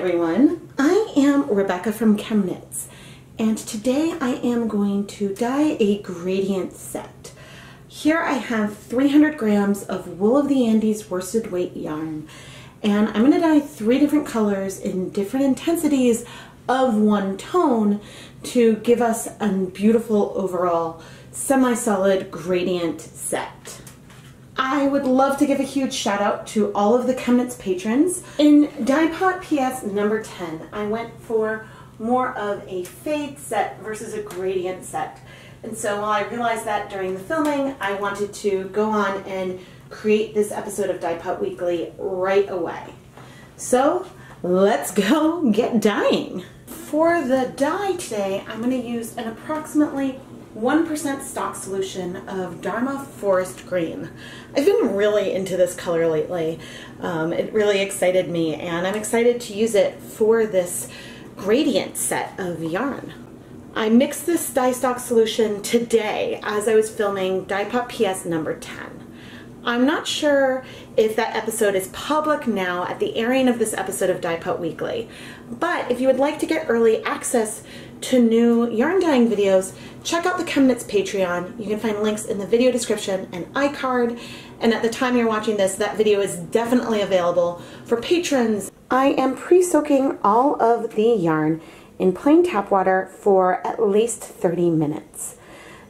everyone. I am Rebecca from ChemKnits, and today I am going to dye a gradient set. Here I have 300 grams of Wool of the Andes worsted weight yarn and I'm going to dye three different colors in different intensities of one tone to give us a beautiful overall semi-solid gradient set. I would love to give a huge shout out to all of the ChemKnits patrons. In Dye Pot PS number 10, I went for more of a fade set versus a gradient set. And so while I realized that during the filming, I wanted to go on and create this episode of Dye Pot Weekly right away. So let's go get dyeing. For the dye today, I'm going to use an approximately 1% stock solution of Dharma Forest Green. I've been really into this color lately. Um, it really excited me and I'm excited to use it for this gradient set of yarn. I mixed this dye stock solution today as I was filming Dye Pot PS number 10. I'm not sure if that episode is public now at the airing of this episode of Dye Pot Weekly, but if you would like to get early access to new yarn dyeing videos, check out the ChemKnits Patreon. You can find links in the video description and iCard, and at the time you're watching this, that video is definitely available for patrons. I am pre-soaking all of the yarn in plain tap water for at least 30 minutes.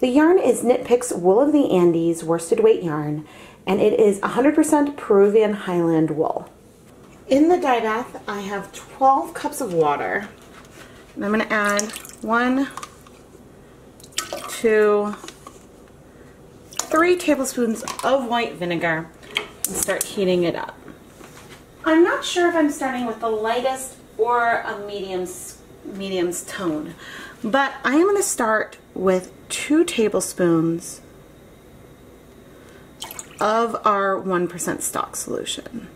The yarn is Knit Picks Wool of the Andes worsted weight yarn, and it is 100% Peruvian Highland wool. In the dye bath, I have 12 cups of water. And I'm going to add one, two, three tablespoons of white vinegar and start heating it up. I'm not sure if I'm starting with the lightest or a medium's, medium's tone, but I am going to start with two tablespoons of our 1% stock solution.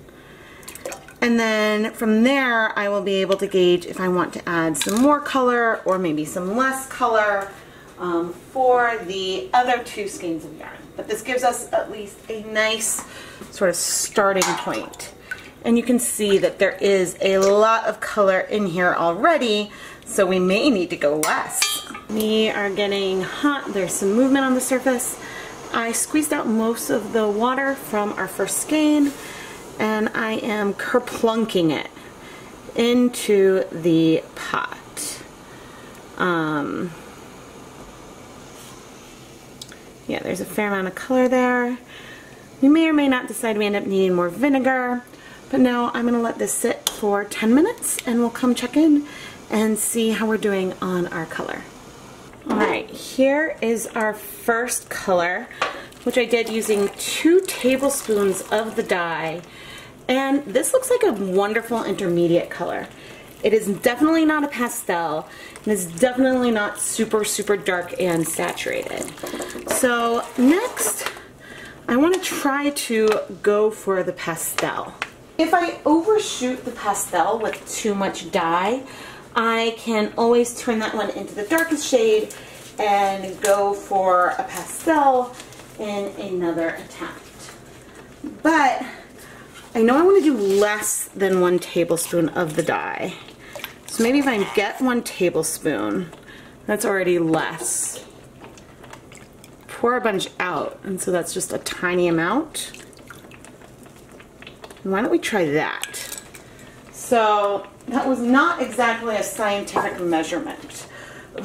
And then from there, I will be able to gauge if I want to add some more color or maybe some less color um, for the other two skeins of yarn. But this gives us at least a nice sort of starting point. And you can see that there is a lot of color in here already, so we may need to go less. We are getting hot. There's some movement on the surface. I squeezed out most of the water from our first skein and I am kerplunking it into the pot. Um, yeah, there's a fair amount of color there. We may or may not decide we end up needing more vinegar, but now I'm gonna let this sit for 10 minutes and we'll come check in and see how we're doing on our color. All right, here is our first color, which I did using two tablespoons of the dye and this looks like a wonderful intermediate color. It is definitely not a pastel. And it's definitely not super, super dark and saturated. So next, I want to try to go for the pastel. If I overshoot the pastel with too much dye, I can always turn that one into the darkest shade and go for a pastel in another attempt. But I know I want to do less than one tablespoon of the dye. So maybe if I get one tablespoon, that's already less. Pour a bunch out, and so that's just a tiny amount. why don't we try that? So that was not exactly a scientific measurement,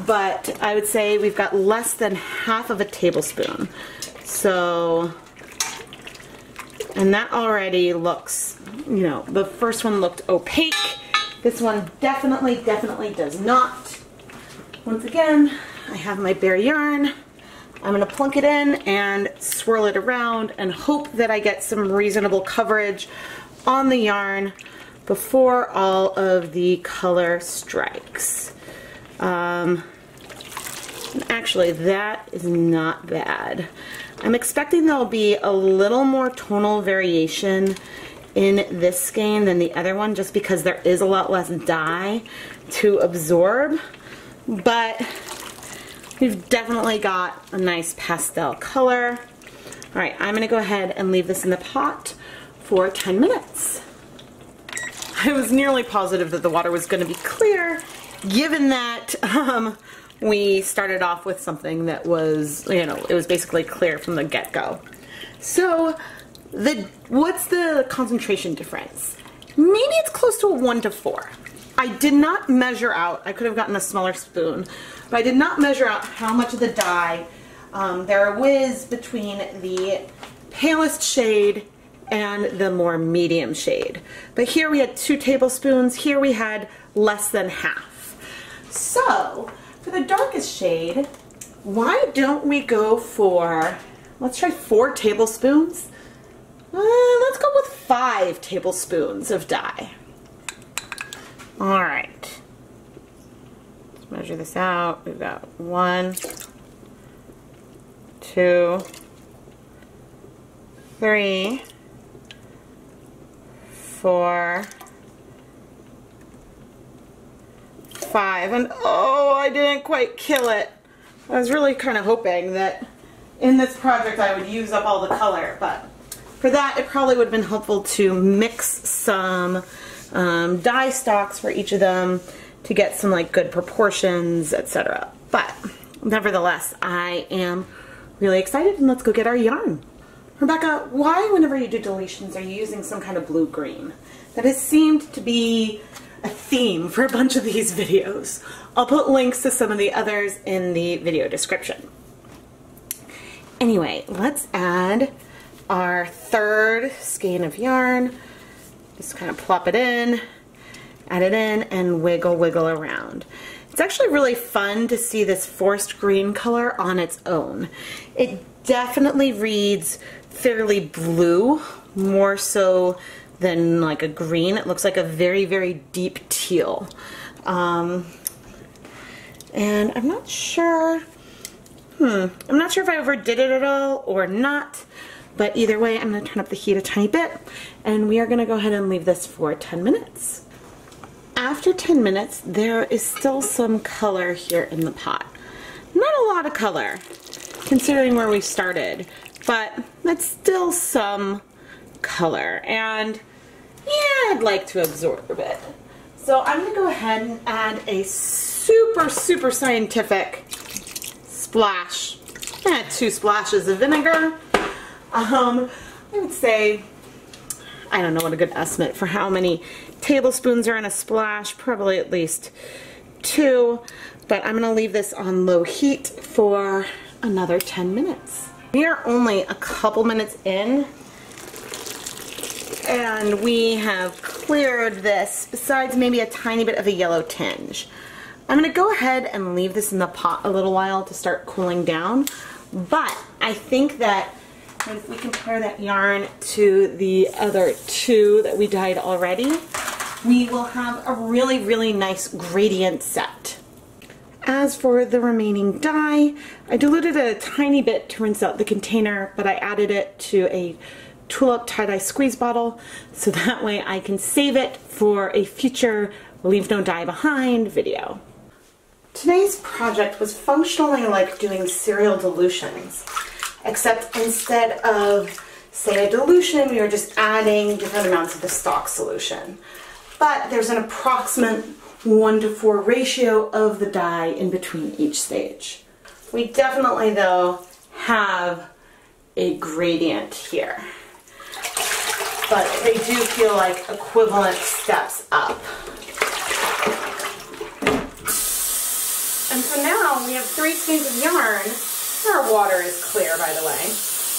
but I would say we've got less than half of a tablespoon. So and that already looks, you know, the first one looked opaque. This one definitely, definitely does not. Once again, I have my bare yarn. I'm gonna plunk it in and swirl it around and hope that I get some reasonable coverage on the yarn before all of the color strikes. Um, actually, that is not bad. I'm expecting there'll be a little more tonal variation in this skein than the other one just because there is a lot less dye to absorb but we've definitely got a nice pastel color. All right, I'm gonna go ahead and leave this in the pot for 10 minutes. I was nearly positive that the water was going to be clear, given that um, we started off with something that was, you know, it was basically clear from the get-go. So, the what's the concentration difference? Maybe it's close to a 1 to 4. I did not measure out, I could have gotten a smaller spoon, but I did not measure out how much of the dye um, there was between the palest shade and the more medium shade. But here we had two tablespoons, here we had less than half. So, for the darkest shade, why don't we go for, let's try four tablespoons? Uh, let's go with five tablespoons of dye. All right. Let's measure this out. We've got one, two, three, four, five, and oh, I didn't quite kill it. I was really kind of hoping that in this project I would use up all the color, but for that it probably would have been helpful to mix some um, dye stocks for each of them to get some like good proportions, etc. But nevertheless, I am really excited and let's go get our yarn. Rebecca, why whenever you do dilutions are you using some kind of blue-green? That has seemed to be a theme for a bunch of these videos. I'll put links to some of the others in the video description. Anyway, let's add our third skein of yarn. Just kind of plop it in, add it in, and wiggle, wiggle around. It's actually really fun to see this forest green color on its own. It definitely reads fairly blue, more so than like a green. It looks like a very, very deep teal. Um, and I'm not sure, hmm, I'm not sure if I overdid it at all or not. But either way, I'm to turn up the heat a tiny bit and we are to go ahead and leave this for 10 minutes. After 10 minutes, there is still some color here in the pot. Not a lot of color, considering where we started, but that's still some color. And yeah, I'd like to absorb it. So I'm to go ahead and add a super, super scientific splash. Eh, two splashes of vinegar um, I would say, I don't know what a good estimate for how many tablespoons are in a splash, probably at least two, but I'm gonna leave this on low heat for another 10 minutes. We are only a couple minutes in and we have cleared this besides maybe a tiny bit of a yellow tinge. I'm gonna go ahead and leave this in the pot a little while to start cooling down, but I think that if we compare that yarn to the other two that we dyed already, we will have a really, really nice gradient set. As for the remaining dye, I diluted a tiny bit to rinse out the container, but I added it to a tulip tie-dye squeeze bottle so that way I can save it for a future leave no dye behind video. Today's project was functionally like doing serial dilutions except instead of, say, a dilution, we were just adding different amounts of the stock solution. But there's an approximate 1 to 4 ratio of the dye in between each stage. We definitely, though, have a gradient here. But they do feel like equivalent steps up. And so now we have three skeins of yarn our water is clear, by the way.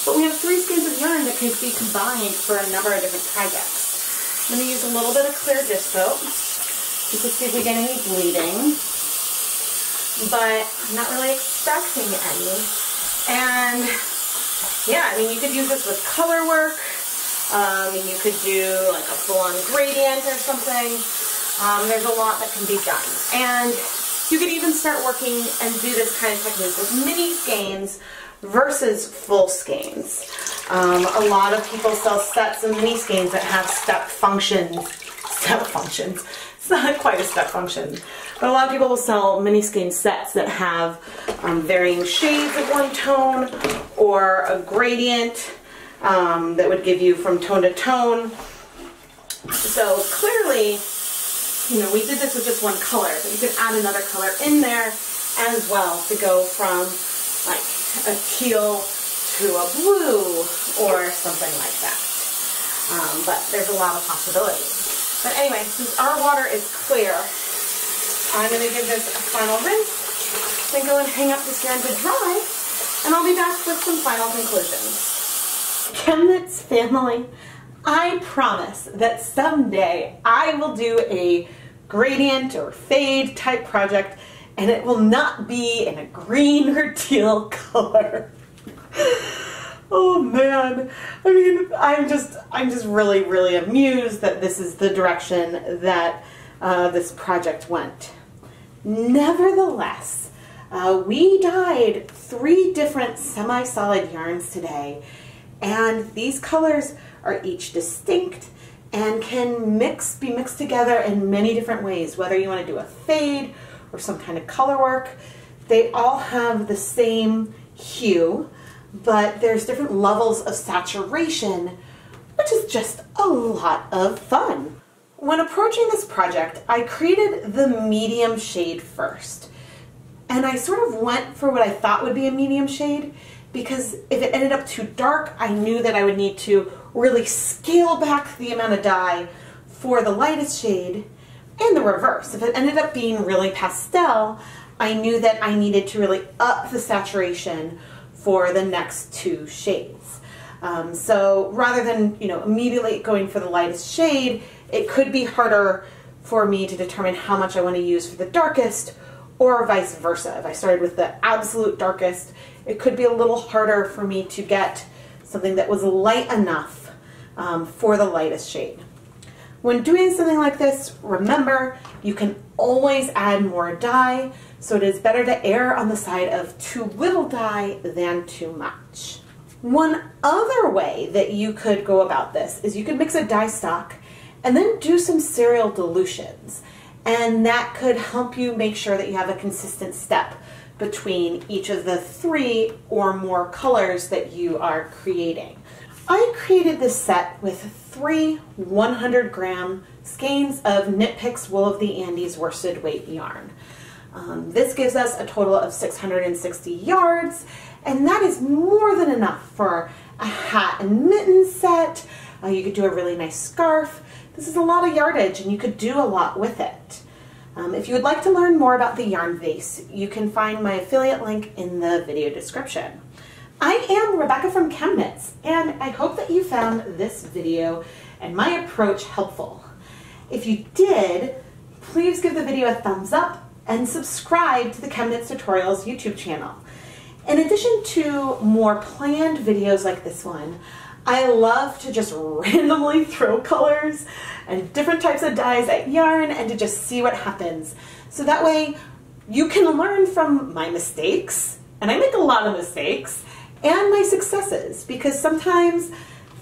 But we have three skeins of yarn that can be combined for a number of different projects. I'm going to use a little bit of clear dish soap just to see if we get any bleeding. But I'm not really expecting any. And yeah, I mean, you could use this with color work. Um, you could do like a full-on gradient or something. Um, there's a lot that can be done. And you could even start working and do this kind of technique with mini skeins versus full skeins. Um, a lot of people sell sets of mini skeins that have step functions. Step functions. It's not quite a step function. But a lot of people will sell mini skein sets that have um, varying shades of one tone or a gradient um, that would give you from tone to tone. So clearly, you know, we did this with just one color, but you could add another color in there as well to go from like a teal to a blue or something like that. Um, but there's a lot of possibilities. But anyway, since our water is clear, I'm going to give this a final rinse, then go and hang up this yarn to dry, and I'll be back with some final conclusions. ChemKnits family, I promise that someday I will do a gradient or fade type project and it will not be in a green or teal color. oh man. I mean, I'm just, I'm just really, really amused that this is the direction that uh, this project went. Nevertheless, uh, we dyed three different semi-solid yarns today, and these colors are each distinct and can mix, be mixed together in many different ways, whether you want to do a fade or some kind of color work. They all have the same hue, but there's different levels of saturation, which is just a lot of fun. When approaching this project, I created the medium shade first. And I sort of went for what I thought would be a medium shade because if it ended up too dark, I knew that I would need to really scale back the amount of dye for the lightest shade and the reverse. If it ended up being really pastel, I knew that I needed to really up the saturation for the next two shades. Um, so rather than, you know, immediately going for the lightest shade, it could be harder for me to determine how much I want to use for the darkest or vice versa. If I started with the absolute darkest, it could be a little harder for me to get something that was light enough um, for the lightest shade. When doing something like this, remember you can always add more dye, so it is better to err on the side of too little dye than too much. One other way that you could go about this is you could mix a dye stock and then do some serial dilutions. And that could help you make sure that you have a consistent step between each of the three or more colors that you are creating. I created this set with three 100 gram skeins of Knit Picks Wool of the Andes worsted weight yarn. Um, this gives us a total of 660 yards, and that is more than enough for a hat and mitten set. Uh, you could do a really nice scarf. This is a lot of yardage, and you could do a lot with it. Um, if you would like to learn more about the yarn base, you can find my affiliate link in the video description. I am Rebecca from ChemKnits, and I hope that you found this video and my approach helpful. If you did, please give the video a thumbs up and subscribe to the ChemKnits Tutorials YouTube channel. In addition to more planned videos like this one, I love to just randomly throw colors and different types of dyes at yarn and to just see what happens. So that way you can learn from my mistakes, and I make a lot of mistakes, and my successes because sometimes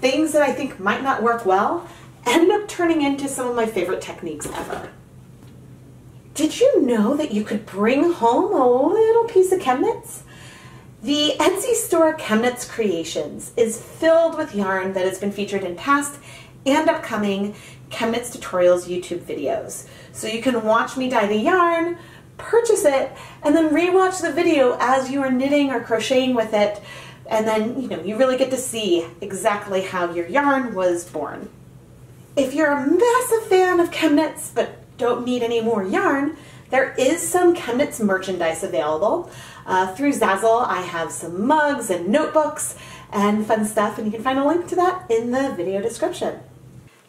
things that I think might not work well end up turning into some of my favorite techniques ever. Did you know that you could bring home a little piece of ChemKnits? The Etsy store ChemKnits Creations is filled with yarn that has been featured in past and upcoming ChemKnits Tutorials YouTube videos. So you can watch me dye the yarn, purchase it, and then rewatch the video as you are knitting or crocheting with it. And then, you know, you really get to see exactly how your yarn was born. If you're a massive fan of ChemKnits but don't need any more yarn, there is some ChemKnits merchandise available. Uh, through Zazzle, I have some mugs and notebooks and fun stuff, and you can find a link to that in the video description.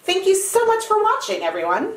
Thank you so much for watching, everyone.